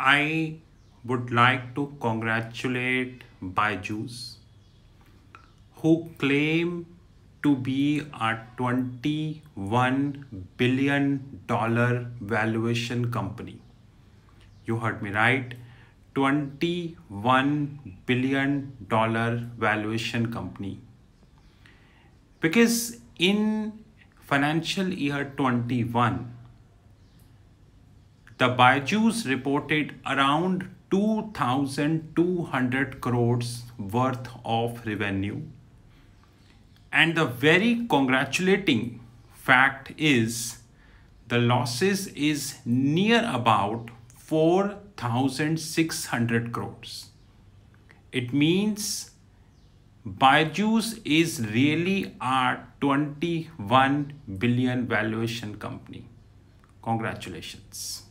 I would like to congratulate Byju's who claim to be a 21 billion dollar valuation company. You heard me right. 21 billion dollar valuation company. Because in financial year 21 the Byju's reported around 2200 crores worth of revenue. And the very congratulating fact is the losses is near about 4600 crores. It means Byju's is really a 21 billion valuation company. Congratulations